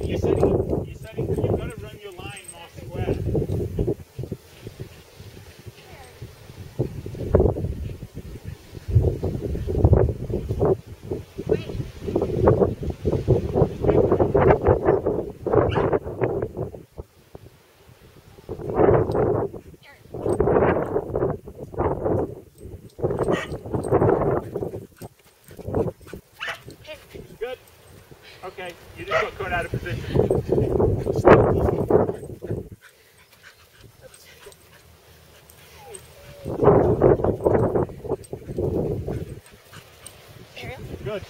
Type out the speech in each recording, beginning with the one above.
if you're setting, you're setting Okay, you just got caught out of position. Good.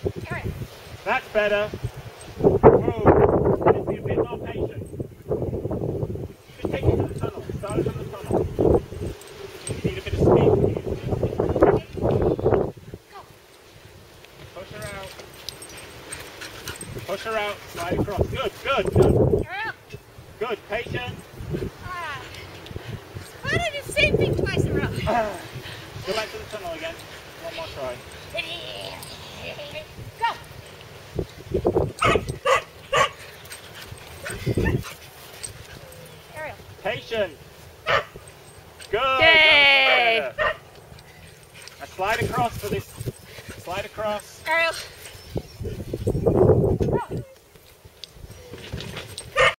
That's better. Whoa. Be a bit more patient. Take to the tunnel. Start on the tunnel. You need a bit of speed. Go. Push her out. Push her out. Slide across. Good, good, good. Good. Patient. Ah. Why did you same thing twice in a row? Go back to the tunnel again. One more try. Go. Ariel. Patient. Good. Yay. Now slide across for this. Slide across. Ariel. Yeah.